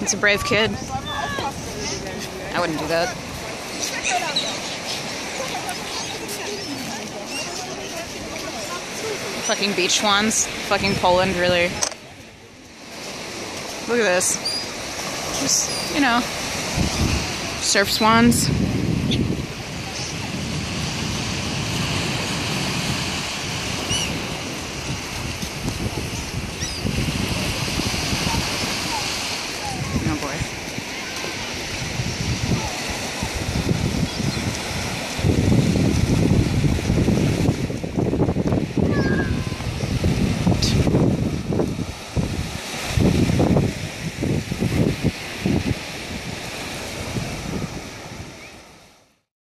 It's a brave kid. I wouldn't do that. Fucking beach swans. Fucking Poland, really. Look at this. Just, you know, surf swans.